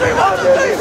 对方是对